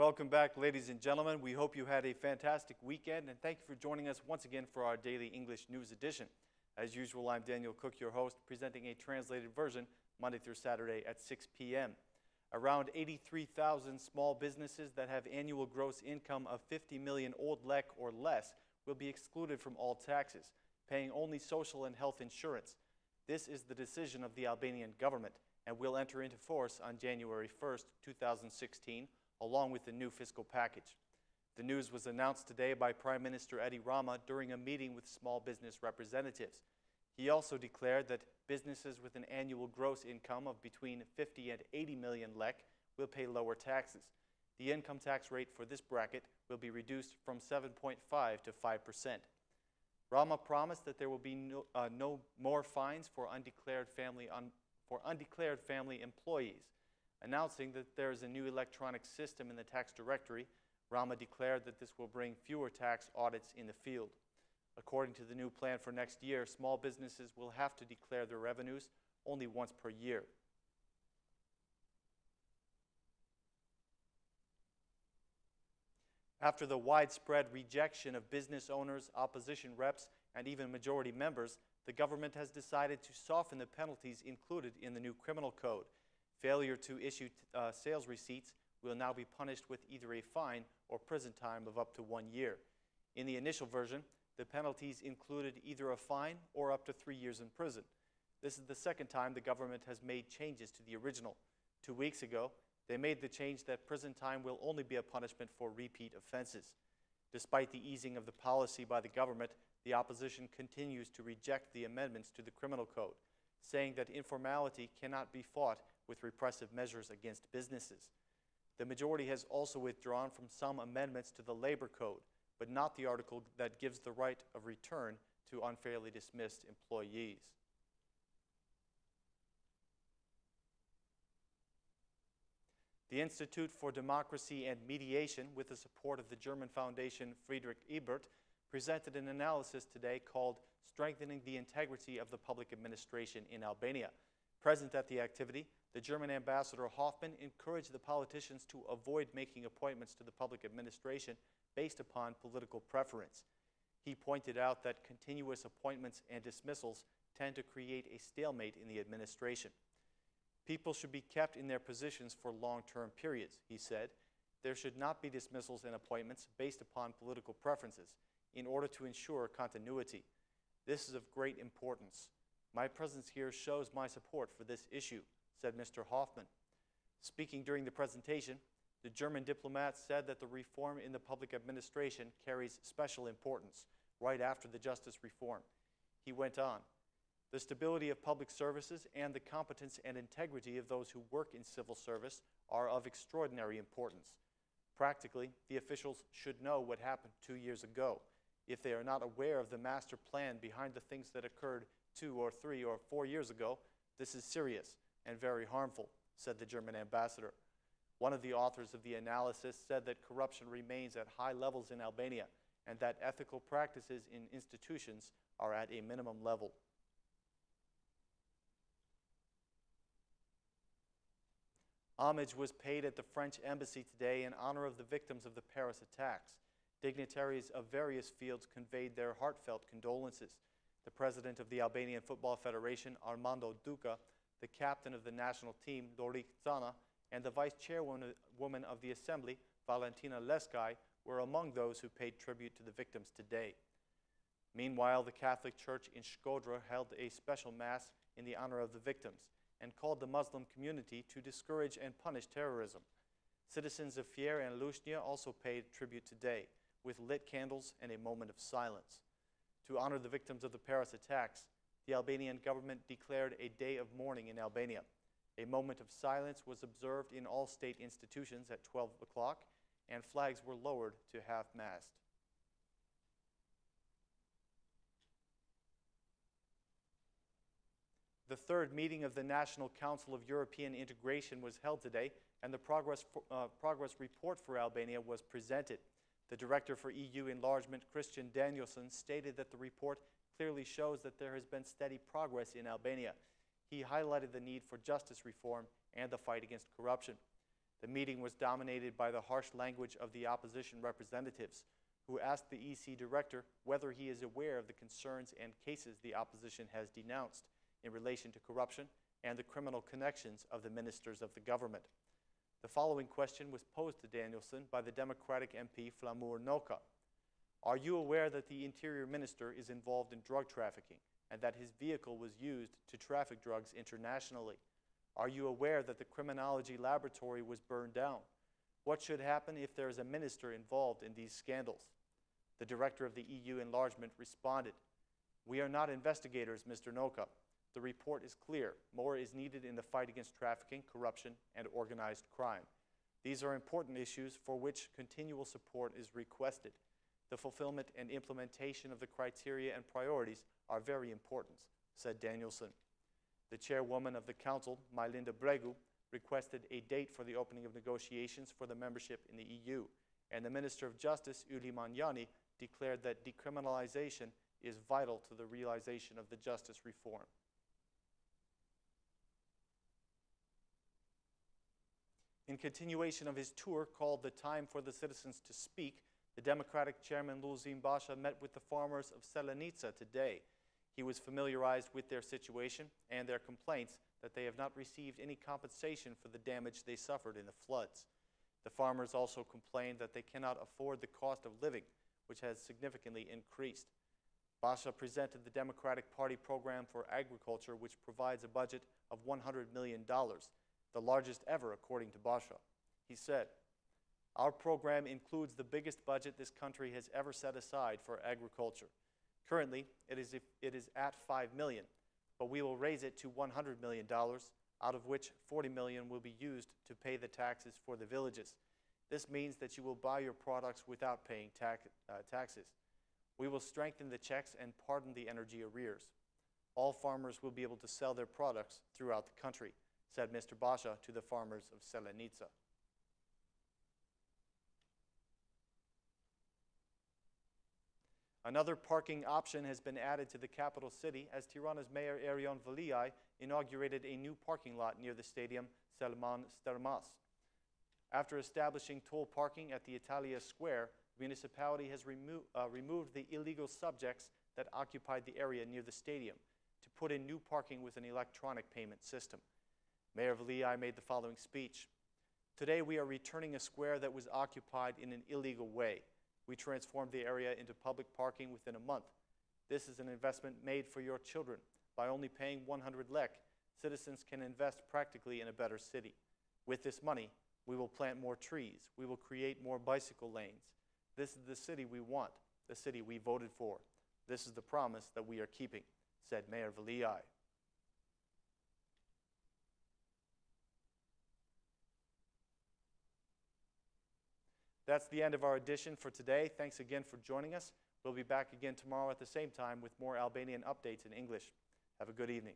Welcome back, ladies and gentlemen. We hope you had a fantastic weekend, and thank you for joining us once again for our daily English news edition. As usual, I'm Daniel Cook, your host, presenting a translated version Monday through Saturday at 6 p.m. Around 83,000 small businesses that have annual gross income of 50 million old lek or less will be excluded from all taxes, paying only social and health insurance. This is the decision of the Albanian government and will enter into force on January 1st, 2016, along with the new fiscal package. The news was announced today by Prime Minister Edi Rama during a meeting with small business representatives. He also declared that businesses with an annual gross income of between 50 and 80 million lek will pay lower taxes. The income tax rate for this bracket will be reduced from 7.5 to 5 percent. Rama promised that there will be no, uh, no more fines for undeclared family un, for undeclared family employees. Announcing that there is a new electronic system in the tax directory, Rama declared that this will bring fewer tax audits in the field. According to the new plan for next year, small businesses will have to declare their revenues only once per year. After the widespread rejection of business owners, opposition reps, and even majority members, the government has decided to soften the penalties included in the new criminal code. Failure to issue uh, sales receipts will now be punished with either a fine or prison time of up to one year. In the initial version, the penalties included either a fine or up to three years in prison. This is the second time the government has made changes to the original. Two weeks ago, they made the change that prison time will only be a punishment for repeat offenses. Despite the easing of the policy by the government, the opposition continues to reject the amendments to the criminal code, saying that informality cannot be fought with repressive measures against businesses. The majority has also withdrawn from some amendments to the labor code, but not the article that gives the right of return to unfairly dismissed employees. The Institute for Democracy and Mediation, with the support of the German foundation Friedrich Ebert, presented an analysis today called Strengthening the Integrity of the Public Administration in Albania. Present at the activity, the German ambassador Hoffmann encouraged the politicians to avoid making appointments to the public administration based upon political preference. He pointed out that continuous appointments and dismissals tend to create a stalemate in the administration. People should be kept in their positions for long-term periods, he said. There should not be dismissals and appointments based upon political preferences in order to ensure continuity. This is of great importance. My presence here shows my support for this issue, said Mr. Hoffmann. Speaking during the presentation, the German diplomat said that the reform in the public administration carries special importance right after the justice reform. He went on, the stability of public services and the competence and integrity of those who work in civil service are of extraordinary importance. Practically, the officials should know what happened two years ago if they are not aware of the master plan behind the things that occurred two or three or four years ago, this is serious and very harmful, said the German ambassador. One of the authors of the analysis said that corruption remains at high levels in Albania and that ethical practices in institutions are at a minimum level. Homage was paid at the French embassy today in honor of the victims of the Paris attacks. Dignitaries of various fields conveyed their heartfelt condolences. The president of the Albanian Football Federation, Armando Duka, the captain of the national team, Lorik Cana, and the vice chairwoman of the assembly, Valentina Leskaj, were among those who paid tribute to the victims today. Meanwhile, the Catholic Church in Shkodra held a special mass in the honor of the victims and called the Muslim community to discourage and punish terrorism. Citizens of Fier and Lushnja also paid tribute today with lit candles and a moment of silence. To honor the victims of the Paris attacks, the Albanian government declared a day of mourning in Albania. A moment of silence was observed in all state institutions at 12 o'clock, and flags were lowered to half-mast. The third meeting of the National Council of European Integration was held today, and the progress, uh, progress report for Albania was presented. The Director for EU Enlargement, Christian Danielsson, stated that the report clearly shows that there has been steady progress in Albania. He highlighted the need for justice reform and the fight against corruption. The meeting was dominated by the harsh language of the opposition representatives, who asked the EC director whether he is aware of the concerns and cases the opposition has denounced in relation to corruption and the criminal connections of the ministers of the government. The following question was posed to Danielsson by the Democratic MP Flamur Noka. Are you aware that the Interior Minister is involved in drug trafficking and that his vehicle was used to traffic drugs internationally? Are you aware that the criminology laboratory was burned down? What should happen if there is a minister involved in these scandals? The director of the EU enlargement responded, We are not investigators, Mr. Noka. The report is clear. More is needed in the fight against trafficking, corruption, and organized crime. These are important issues for which continual support is requested. The fulfillment and implementation of the criteria and priorities are very important, said Danielsson. The chairwoman of the council, Majlinda Bregu, requested a date for the opening of negotiations for the membership in the EU, and the Minister of Justice, Ylli Manjani, declared that decriminalization is vital to the realization of the justice reform. In continuation of his tour called The Time for the Citizens to Speak, the Democratic chairman Lulzim Basha met with the farmers of Selenica today. He was familiarized with their situation and their complaints that they have not received any compensation for the damage they suffered in the floods. The farmers also complained that they cannot afford the cost of living, which has significantly increased. Basha presented the Democratic Party program for agriculture, which provides a budget of $100 million, the largest ever, according to Basha. He said, Our program includes the biggest budget this country has ever set aside for agriculture. Currently, it is, it is at 5 million, but we will raise it to $100 million, out of which 40 million will be used to pay the taxes for the villages. This means that you will buy your products without paying tax, uh, taxes. We will strengthen the checks and pardon the energy arrears. All farmers will be able to sell their products throughout the country said Mr. Basha to the farmers of Selenica. Another parking option has been added to the capital city as Tirana's mayor Erion Veliaj inaugurated a new parking lot near the stadium Selman Stermas. After establishing toll parking at the Italia Square, the municipality has remo uh, removed the illegal subjects that occupied the area near the stadium to put in new parking with an electronic payment system. Mayor Veliaj made the following speech. Today we are returning a square that was occupied in an illegal way. We transformed the area into public parking within a month. This is an investment made for your children. By only paying 100 lek, citizens can invest practically in a better city. With this money, we will plant more trees. We will create more bicycle lanes. This is the city we want, the city we voted for. This is the promise that we are keeping, said Mayor Veliaj. That's the end of our edition for today. Thanks again for joining us. We'll be back again tomorrow at the same time with more Albanian updates in English. Have a good evening.